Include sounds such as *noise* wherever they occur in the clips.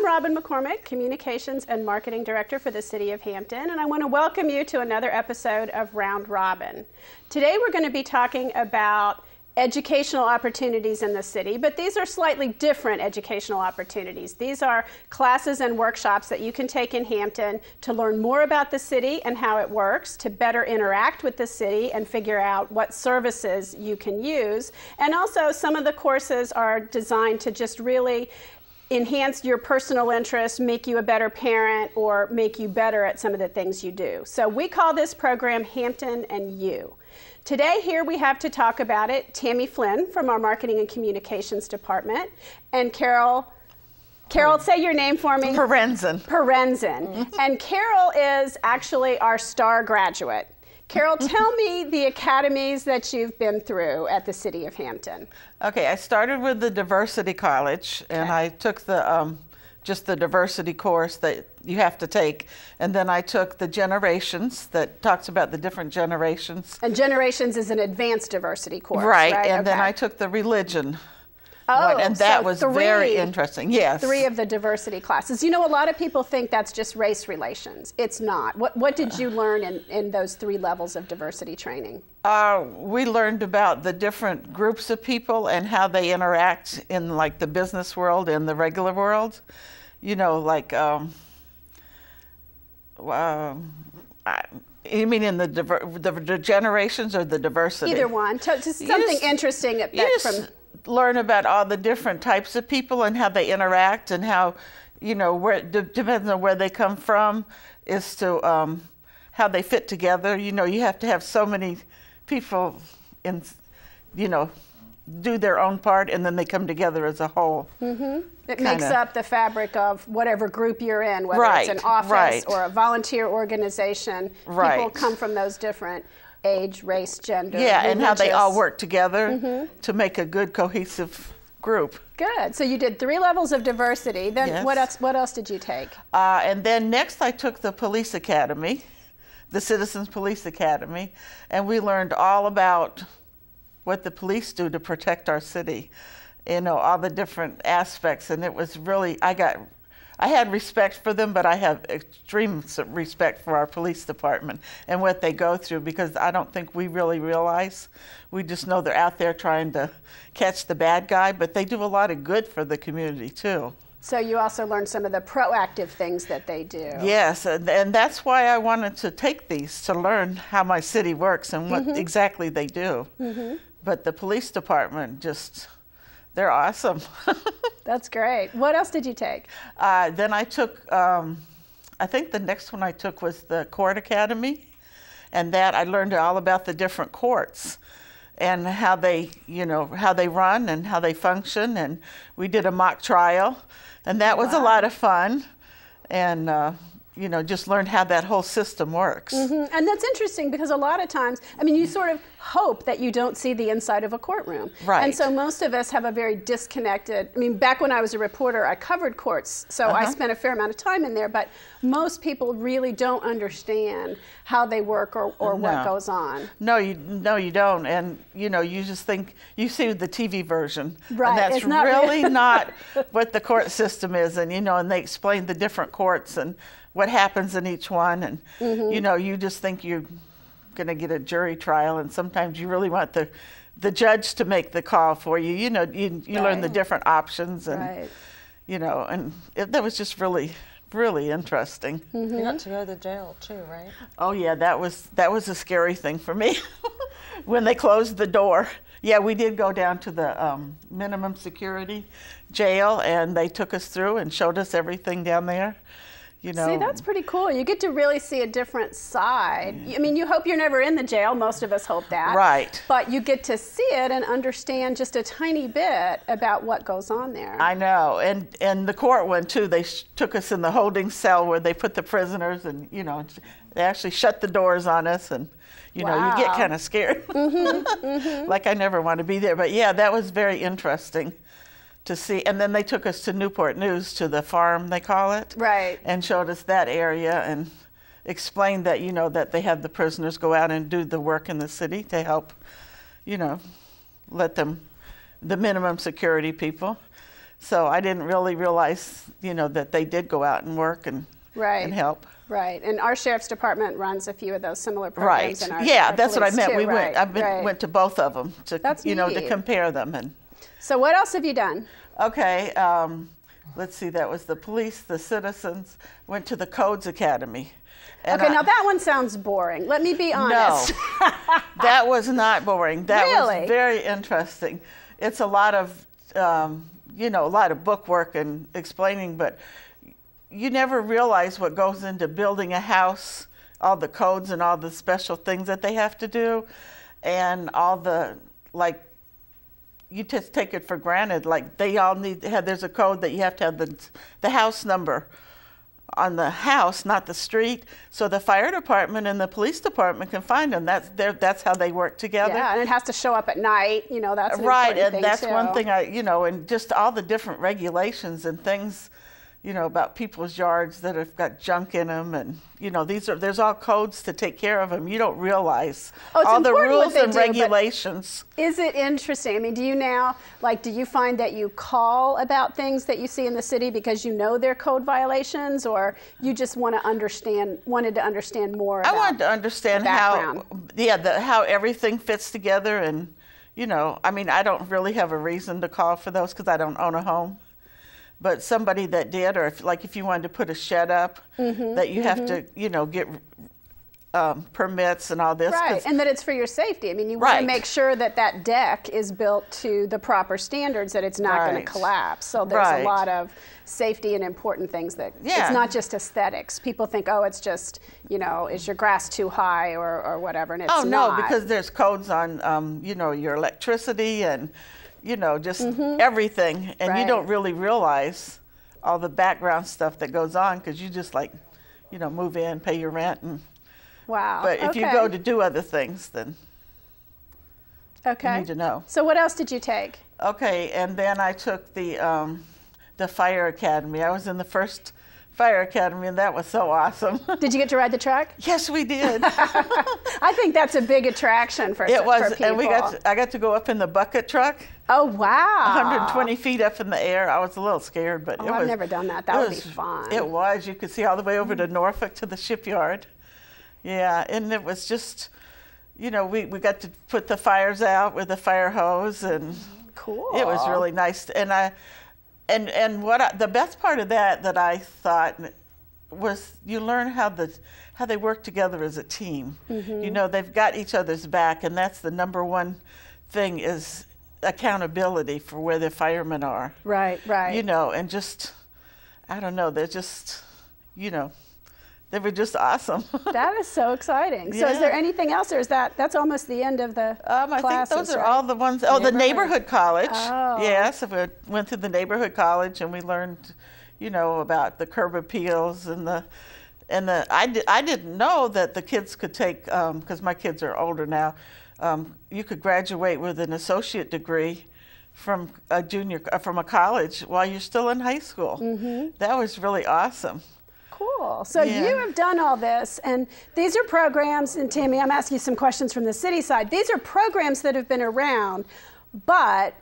Robin McCormick, Communications and Marketing Director for the City of Hampton, and I want to welcome you to another episode of Round Robin. Today we're going to be talking about educational opportunities in the city, but these are slightly different educational opportunities. These are classes and workshops that you can take in Hampton to learn more about the city and how it works, to better interact with the city and figure out what services you can use. And also, some of the courses are designed to just really enhance your personal interests, make you a better parent, or make you better at some of the things you do. So we call this program Hampton and You. Today, here we have to talk about it Tammy Flynn from our Marketing and Communications Department and Carol. Carol, say your name for me. Perinzin. Perinzin. Mm-hmm. And Carol is actually our star graduate. Carol, tell me the academies that you've been through at the City of Hampton. Okay, I started with the Diversity College, and I took the um, just the diversity course that you have to take. And then I took the generations that talks about the different generations. And generations is an advanced diversity course. Right. right? And okay. then I took the religion Oh, and that so was three, very interesting. Yes. Three of the diversity classes. You know, a lot of people think that's just race relations. It's not. What, what did you learn in, in those three levels of diversity training? Uh, we learned about the different groups of people and how they interact in like the business world and the regular world. You know, like, um, uh, I, you mean in the, diver, the, generations or the diversity? Either one. Just something just, interesting that, from learn about all the different types of people and how they interact and how, you know, where depends on where they come from, is to um, how they fit together. You know, you have to have so many people in, you know, do their own part and then they come together as a whole. Mm-hmm. It kinda. makes up the fabric of whatever group you're in, whether right, it's an office right. or a volunteer organization. Right. People come from those different age, race, gender. Yeah, religious. and how they all work together mm-hmm. to make a good cohesive group. Good. So you did three levels of diversity. Then yes. what else? What else did you take? Uh, and then next, I took the police academy, the Citizens Police Academy, and we learned all about what the police do to protect our city. You know, all the different aspects, and it was really I got I had respect for them, but I have extreme respect for our police department and what they go through because I don't think we really realize. We just know they're out there trying to catch the bad guy, but they do a lot of good for the community too. So you also learned some of the proactive things that they do. Yes, and, that's why I wanted to take these to learn how my city works and what mm-hmm. exactly they do. Mm-hmm. But the police department just they're awesome. *laughs* That's great. What else did you take? Uh, then I took, um, I think the next one I took was the Court Academy, and that I learned all about the different courts and how they, you know, how they run and how they function. And we did a mock trial, and that was wow. a lot of fun. And uh, you know, just learned how that whole system works. Mm-hmm. And that's interesting because a lot of times, I mean, you sort of hope that you don't see the inside of a courtroom. Right. And so most of us have a very disconnected, I mean, back when I was a reporter, I covered courts, so uh-huh. I spent a fair amount of time in there, but most people really don't understand how they work or, or no. what goes on. No, you no you don't. And you know, you just think you see the TV version. Right. And that's not really not *laughs* what the court system is. And you know, and they explain the different courts and what happens in each one. And, mm-hmm. you know, you just think you're going to get a jury trial, and sometimes you really want the, the judge to make the call for you. You know, you, you right. learn the different options, and, right. you know, and it, that was just really really interesting. Mm-hmm. You got to go to the jail too, right? Oh yeah, that was that was a scary thing for me *laughs* when they closed the door. Yeah, we did go down to the um, minimum security jail, and they took us through and showed us everything down there you know. See, that's pretty cool. You get to really see a different side. I mean, you hope you're never in the jail. Most of us hope that. Right. But you get to see it and understand just a tiny bit about what goes on there. I know. And and the court went too. They sh- took us in the holding cell where they put the prisoners and, you know, they actually shut the doors on us and you wow. know, you get kind of scared. Mm-hmm, *laughs* mm-hmm. like I never want to be there. But yeah, that was very interesting to see. And then they took us to Newport News to the farm, they call it. Right. And showed us that area and explained that, you know, that they have the prisoners go out and do the work in the city to help, you know, let them, the minimum security people. So I didn't really realize, you know, that they did go out and work and Right. and help. Right, and our sheriff's department runs a few of those similar programs. Right. in our, yeah, that's what I meant. too. We right. went. Been right. went to both of them to That's you know to compare them and. So what else have you done? Okay, um, let's see. That was the police, the citizens. Went to the Codes Academy. Okay, I- now that one sounds boring. Let me be honest. No, *laughs* *laughs* that was not boring. That Really? was very interesting. It's a lot of, um, you know, a lot of book work and explaining, but you never realize what goes into building a house, all the codes and all the special things that they have to do, and all the like. You just take it for granted. Like they all need. Have, there's a code that you have to have the the house number on the house, not the street, so the fire department and the police department can find them. That's that's how they work together. yeah, and it has to show up at night. You know, that's right, and that's too. one thing I, you know, and just all the different regulations and things, you know, about people's yards that have got junk in them, and you know, these are there's all codes to take care of them. You don't realize Oh, all the rules and do, regulations. Is it interesting? I mean, do you now like do you find that you call about things that you see in the city because you know they're code violations, or you just want to understand wanted to understand more? I wanted to understand how, yeah, the, how everything fits together, and you know, I mean, I don't really have a reason to call for those because I don't own a home. But somebody that did, or if, like if you wanted to put a shed up, Mm-hmm, that you have to, you know, get um, permits and all this. Right, and that it's for your safety. I mean, you want to make sure that that deck is built to the proper standards, that it's not going to collapse. So there's a lot of safety and important things that Yeah. it's not just aesthetics. People think, oh, it's just you know, is your grass too high or, or whatever, and it's Oh no, not. because there's codes on, um, you know, your electricity and, you know, just Mm-hmm. everything, and you don't really realize all the background stuff that goes on because you just like, you know, move in, pay your rent, and wow. but if you go to do other things, then okay. you need to know. So what else did you take? Okay, and then I took the um, the fire academy. I was in the first fire academy, and that was so awesome. *laughs* Did you get to ride the truck? yes, we did. *laughs* *laughs* I think that's a big attraction for it for was, people. and we got. To, I got to go up in the bucket truck. oh wow. 120 feet up in the air. I was a little scared, but Oh, it I've never done that. That would be fun. It was. You could see all the way over to mm-hmm. Norfolk to the shipyard. Yeah, and it was just, you know, we, we got to put the fires out with the fire hose, and Cool. it was really nice. And I, and and what I, the best part of that that I thought was you learn how the how they work together as a team. Mm-hmm. You know, they've got each other's back, and that's the number one thing is accountability for where the firemen are. Right, right. You know, and just I don't know, they're just you know, they were just awesome. *laughs* That is so exciting. So, is there anything else, or is that that's almost the end of the Um, I classes? think those are right? all the ones. Oh, the Neighborhood. neighborhood college. Oh. Yes, we went to the neighborhood college and we learned, you know, about the curb appeals and the, and the. I did. I didn't know that the kids could take because my kids are older now. Um, you could graduate with an associate degree from a junior uh, from a college while you're still in high school. Mm-hmm. That was really awesome. Cool. So Yeah. you have done all this, and these are programs. And Tammy, I'm asking you some questions from the city side. These are programs that have been around, but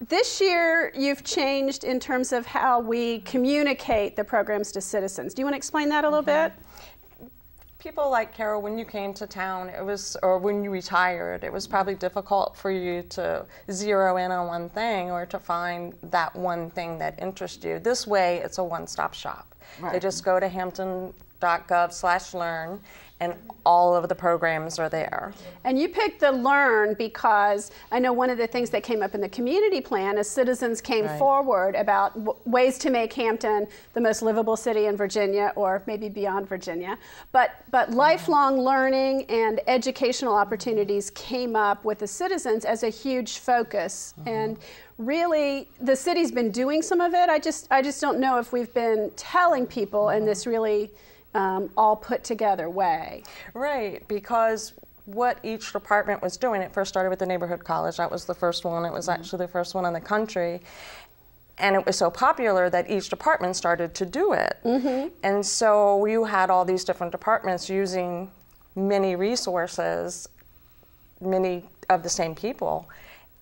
this year you've changed in terms of how we communicate the programs to citizens. Do you want to explain that a little mm-hmm. bit? People like Carol, when you came to town, it was, or when you retired, it was probably difficult for you to zero in on one thing or to find that one thing that interests you. This way, it's a one-stop shop. They just go to hampton.gov slash learn and all of the programs are there. And you picked the learn because I know one of the things that came up in the community plan is citizens came Right. forward about w- ways to make Hampton the most livable city in Virginia or maybe beyond Virginia. But but lifelong learning and educational opportunities came up with the citizens as a huge focus mm-hmm. and really the city's been doing some of it. I just I just don't know if we've been telling people in this really um, all put together way. Right, because what each department was doing, it first started with the neighborhood college. That was the first one. It was actually the first one in the country. And it was so popular that each department started to do it. And so you had all these different departments using many resources, many of the same people.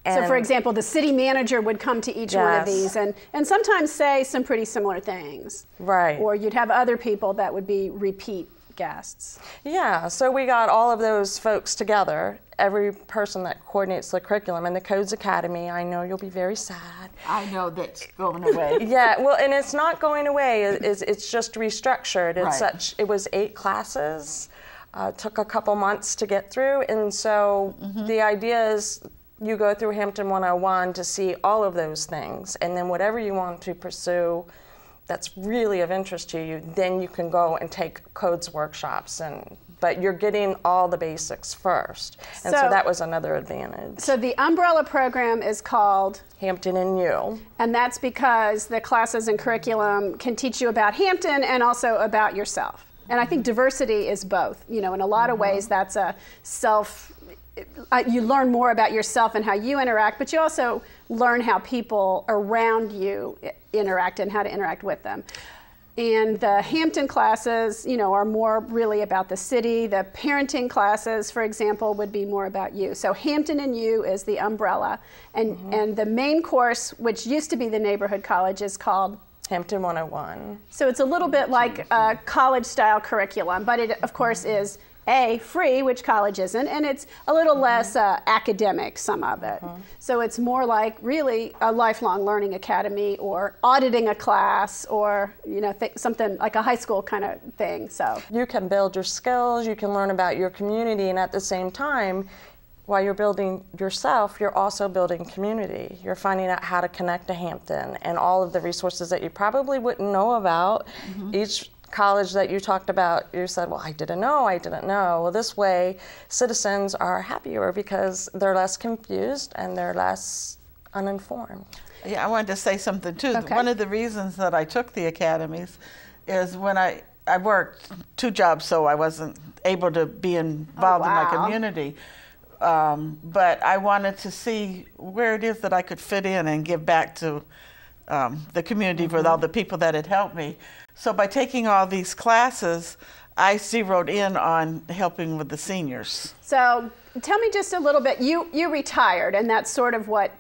So, for example, the city manager would come to each one of these and, and sometimes say some pretty similar things. Right. Or you'd have other people that would be repeat guests. Yeah, so we got all of those folks together, every person that coordinates the curriculum. And the Codes Academy, I know you'll be very sad. I know that's going away. *laughs* Yeah, well, and it's not going away. it- It's, it's just restructured. It's Right. such. It was eight classes. Uh, took a couple months to get through, and so the idea is you go through Hampton 101 to see all of those things, and then whatever you want to pursue that's really of interest to you, then you can go and take codes workshops and. But you're getting all the basics first, and so, So- that was another advantage. So the umbrella program is called Hampton and you. And that's because the classes and curriculum can teach you about Hampton and also about yourself. And I think diversity is both. You know, in a lot of mm-hmm. ways, that's a self. Uh, you learn more about yourself and how you interact, but you also learn how people around you interact and how to interact with them. And the Hampton classes, you know, are more really about the city. The parenting classes, for example, would be more about you. So Hampton and you is the umbrella, and and the main course, which used to be the neighborhood college, is called. Hampton 101. So it's a little bit like a college-style curriculum, but it of course is a free, which college isn't, and it's a little less uh, academic. Some of it. So it's more like really a lifelong learning academy, or auditing a class, or you know th- something like a high school kind of thing. So you can build your skills, you can learn about your community, and at the same time, while you're building yourself, you're also building community. You're finding out how to connect to Hampton and all of the resources that you probably wouldn't know about. Each college that you talked about, you said, Well, I didn't know, I didn't know. Well, this way, citizens are happier because they're less confused and they're less uninformed. Yeah, I wanted to say something too. Okay. One of the reasons that I took the academies is when I I worked two jobs, so I wasn't able to be involved in wow. my community. Um, but I wanted to see where it is that I could fit in and give back to um, the community with all the people that had helped me. So by taking all these classes, I zeroed in on helping with the seniors. So tell me just a little bit. You you retired, and that's sort of what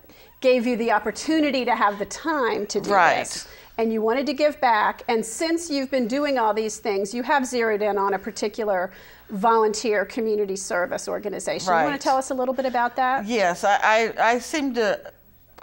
gave you the opportunity to have the time to do Right. this. And you wanted to give back. And since you've been doing all these things, you have zeroed in on a particular volunteer community service organization. Right. You want to tell us a little bit about that? Yes, I, I, I seem to.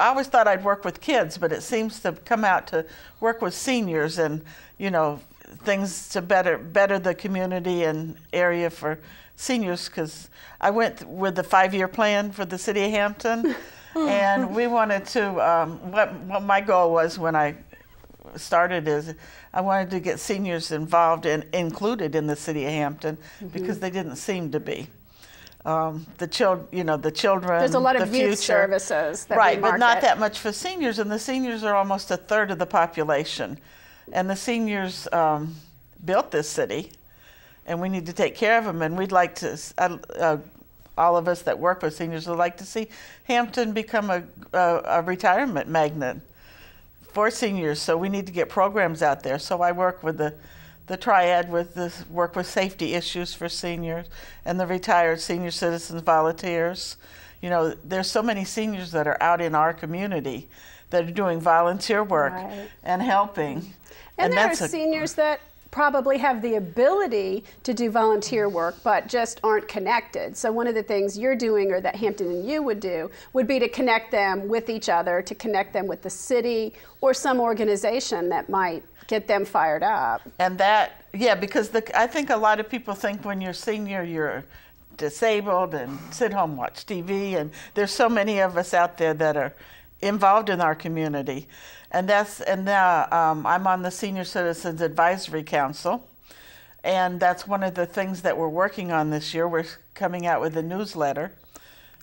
I always thought I'd work with kids, but it seems to come out to work with seniors and you know things to better better the community and area for seniors. Because I went with the five-year plan for the city of Hampton, *laughs* and we wanted to. Um, what what my goal was when I started is I wanted to get seniors involved and included in the city of Hampton because they didn't seem to be. Um, the child, you know, the children. There's a lot of youth future. services that we right, but not that much for seniors, and the seniors are almost a third of the population, and the seniors um, built this city, and we need to take care of them, and we'd like to. Uh, uh, all of us that work with seniors would like to see Hampton become a, a, a retirement magnet for seniors. So we need to get programs out there. So I work with the the triad with this work with safety issues for seniors and the retired senior citizens volunteers. You know, there's so many seniors that are out in our community that are doing volunteer work Right. and helping. And, there are seniors that probably have the ability to do volunteer work but just aren't connected. So one of the things you're doing or that Hampton and you would do would be to connect them with each other, to connect them with the city or some organization that might get them fired up. And that, yeah, because the, I think a lot of people think when you're senior, you're disabled and sit home, watch TV. And there's so many of us out there that are involved in our community. And that's, and now um, I'm on the Senior Citizens Advisory Council. And that's one of the things that we're working on this year. We're coming out with a newsletter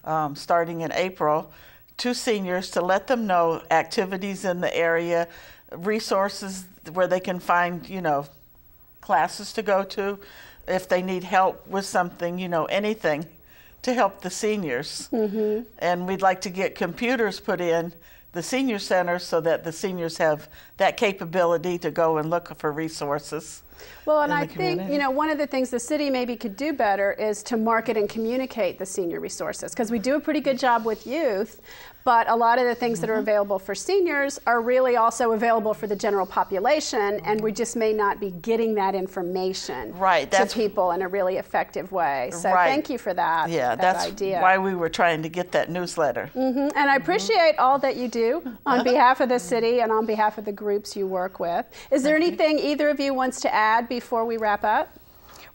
um, starting in April to seniors to let them know activities in the area, resources where they can find, you know, classes to go to, if they need help with something, you know, anything to help the seniors. Mm-hmm. And we'd like to get computers put in the senior center so that the seniors have that capability to go and look for resources. Well, and I the think, community. you know, one of the things the city maybe could do better is to market and communicate the senior resources because we do a pretty good job with youth, but a lot of the things Mm-hmm. that are available for seniors are really also available for the general population, and we just may not be getting that information Right, to people in a really effective way. So Right. thank you for that, Yeah, that that's idea. why we were trying to get that newsletter. Mhm, And I appreciate all that you do on behalf of the city and on behalf of the groups you work with. Is there anything either of you wants to add before we wrap up?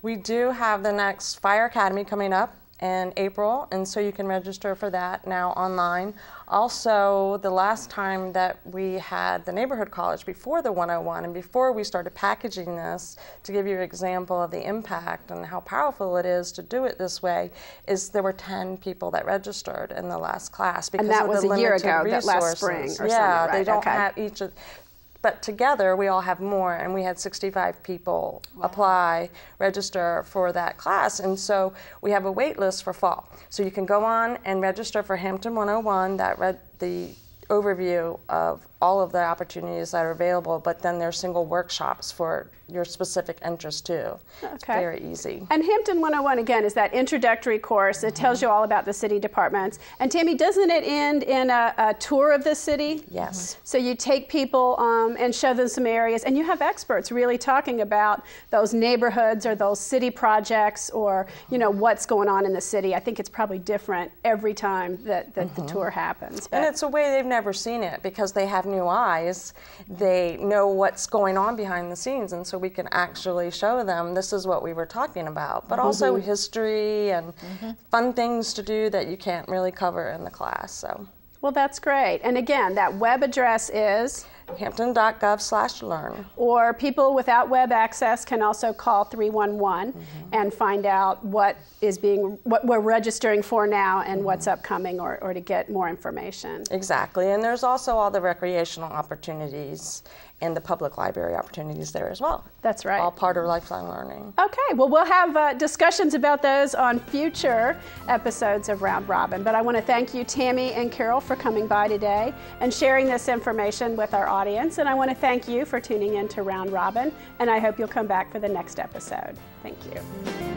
We do have the next Fire Academy coming up in April, and so you can register for that now online. Also, the last time that we had the neighborhood college before the 101 and before we started packaging this to give you an example of the impact and how powerful it is to do it this way is there were 10 people that registered in the last class because that of was the a year limited ago, that last spring resources. or yeah, something, they don't okay. have each of but together we all have more and we had 65 people apply register for that class and so we have a wait list for fall. So you can go on and register for hampton 101 that read the overview of all of the opportunities that are available but then there's single workshops for your specific interest too it's Okay. very easy And Hampton 101 again is that introductory course. It tells you all about the city departments. And Tammy, doesn't it end in a, a tour of the city? yes So you take people um, and show them some areas, and you have experts really talking about those neighborhoods or those city projects or you know what's going on in the city. I think it's probably different every time that, that the tour happens. And it's a way they've never seen it because they have new eyes. They know what's going on behind the scenes, and so we can actually show them this is what we were talking about, but also mm-hmm. history and mm-hmm. fun things to do that you can't really cover in the class. So, well, that's great. And again, that web address is. hampton.gov/learn. Or people without web access can also call 311 mm-hmm. and find out what is being what we're registering for now and mm-hmm. what's upcoming or, or to get more information. Exactly, and there's also all the recreational opportunities and the public library opportunities there as well. That's right. All part of lifelong learning. Okay, well, we'll have uh, discussions about those on future episodes of Round Robin. But I want to thank you, Tammy and Carol, for coming by today and sharing this information with our audience. And I want to thank you for tuning in to Round Robin. And I hope you'll come back for the next episode. Thank you.